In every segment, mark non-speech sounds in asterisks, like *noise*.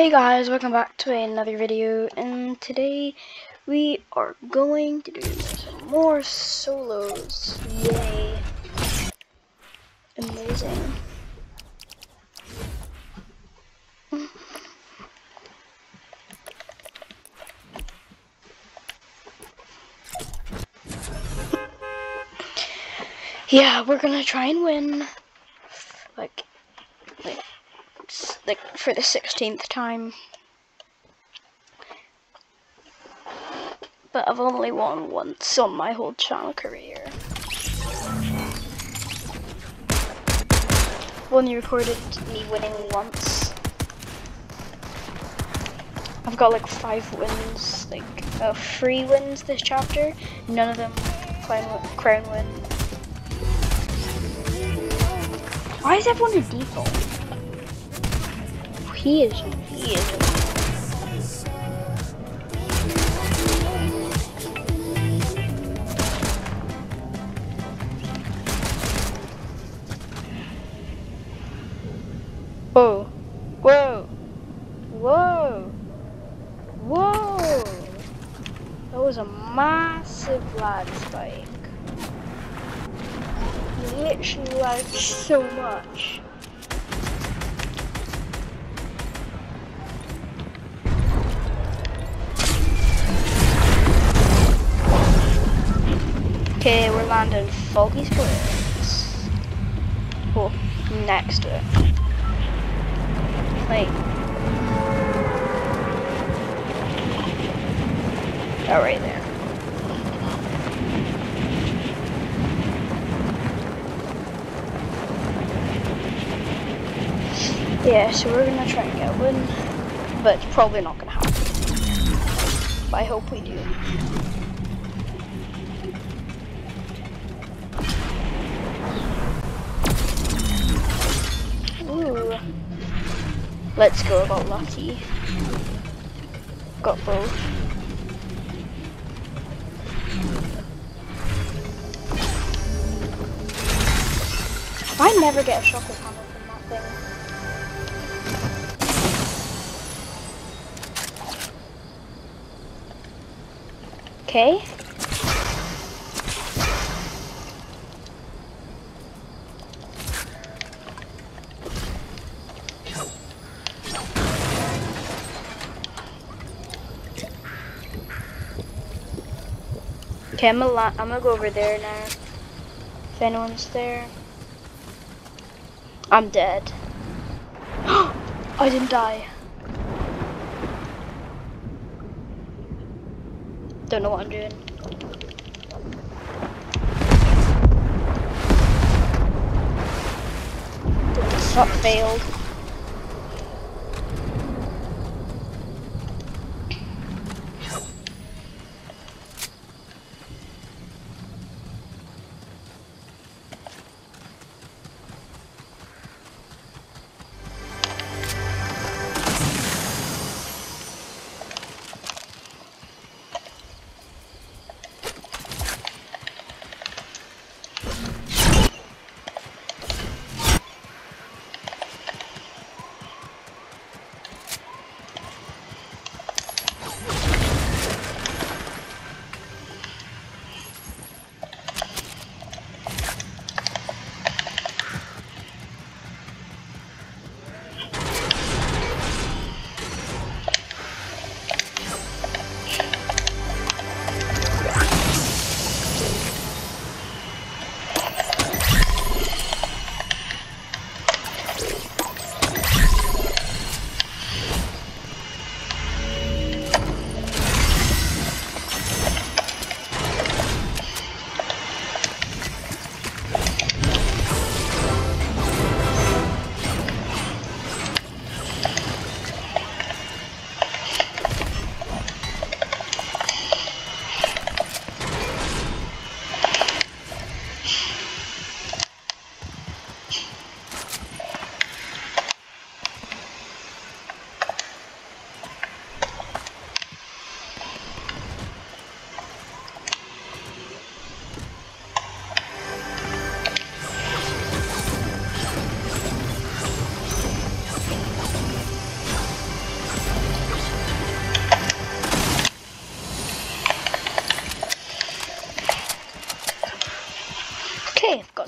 Hey guys, welcome back to another video, and today we are going to do some more solos. Yay. Amazing. *laughs* Yeah, we're gonna try and win. Like, like, like for the 16th time. But I've only won once on my whole channel career. Only recorded me winning once. I've got like five wins, like uh, three wins this chapter. None of them crown, crown win. Why is everyone a default? He is, he is. Whoa. Whoa. Whoa. Whoa. That was a massive lag spike. Literally lagged so much. Okay, we're landing faulty squares. Oh, next to it. Wait. Oh, right there. Yeah, so we're gonna try and get one, but it's probably not gonna happen. But I hope we do. Let's go about lucky. Got both. I never get a shotgun hammer from that thing. Okay. Okay, I'm gonna, I'm gonna go over there now. If anyone's there. I'm dead. *gasps* I didn't die. Don't know what I'm doing. Shot failed.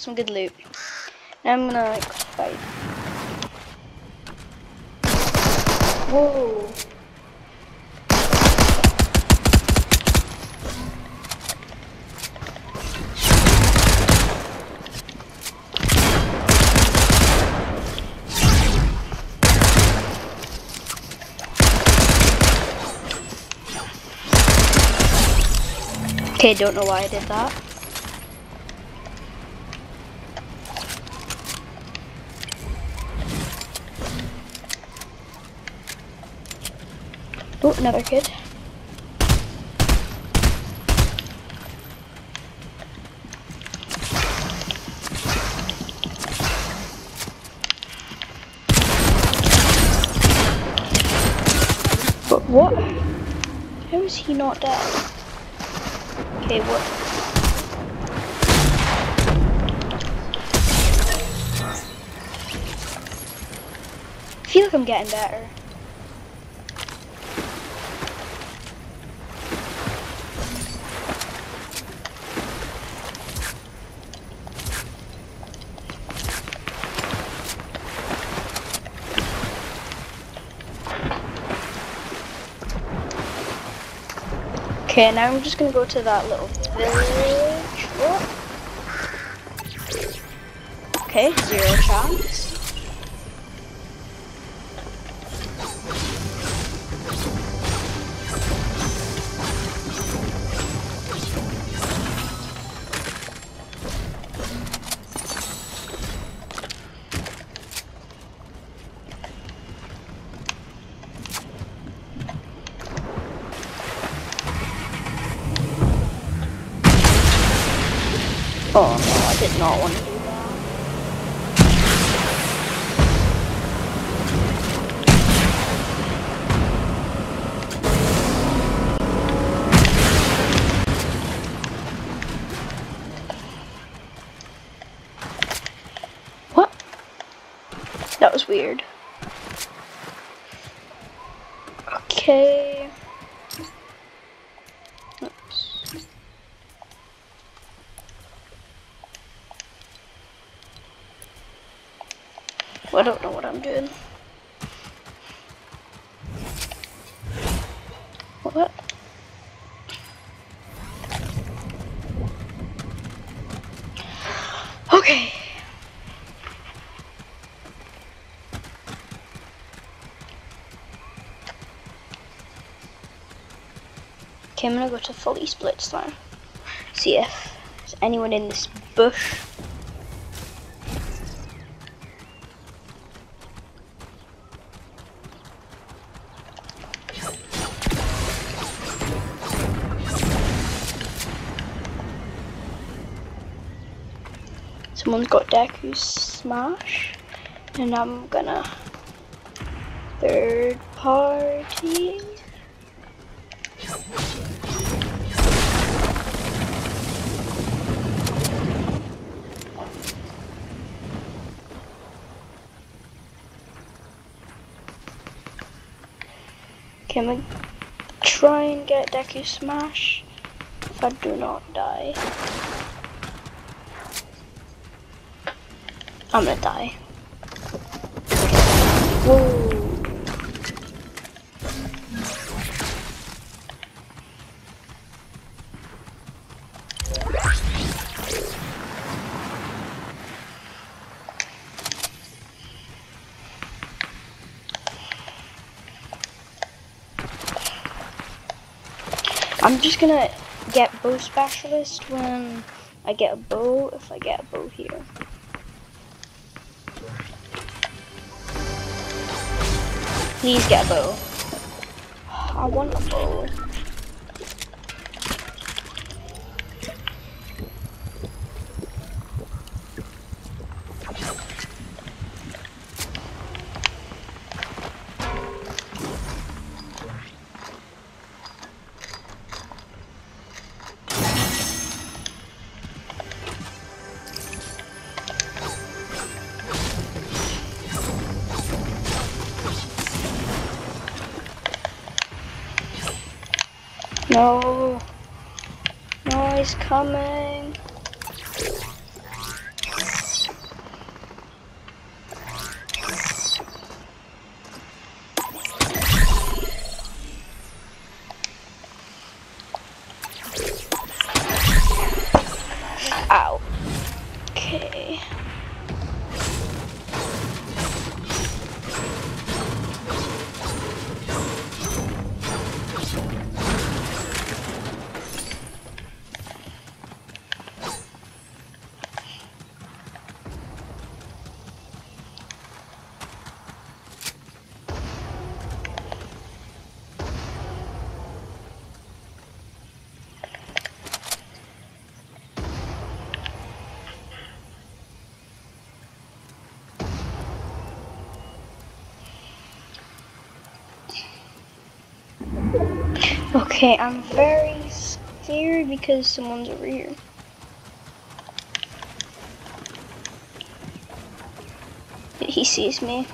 Some good loot. Now I'm gonna like fight. Whoa. Okay, don't know why I did that. Oh, another kid. But what? How is he not dead? Okay, what? I feel like I'm getting better. Okay, now I'm just gonna go to that little village. What? Okay, zero chance. Oh no, I did not want to do that. What? That was weird. Okay. Don't what? Okay. Okay, I'm gonna go to Faulty Splits now. See if there's anyone in this bush. Someone's got Deku Smash, and I'm gonna third party. Can I'm try and get Deku Smash if I do not die. I'm gonna die. Whoa. I'm just gonna get bow specialist when I get a bow, if I get a bow here. Please get a bow. I want a bow. No. No, he's coming. Ow. Okay. I'm very scared because someone's over here. He sees me.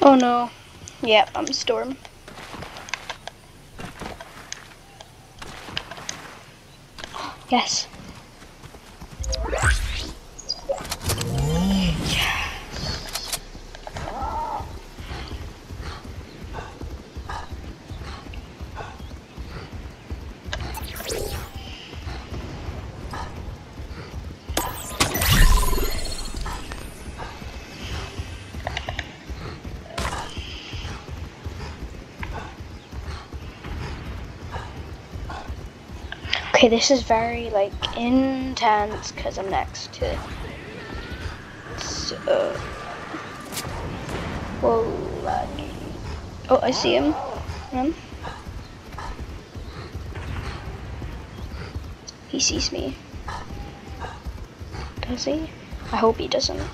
Oh no. Yep, I'm Storm. Yes. Okay, this is very like intense because I'm next to. So, whoa. Oh, I see him. Him. He sees me. Does he? I hope he doesn't.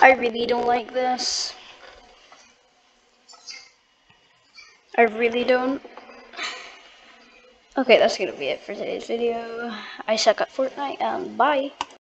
I really don't like this. I really don't. Okay, that's gonna be it for today's video. I suck at Fortnite, and bye.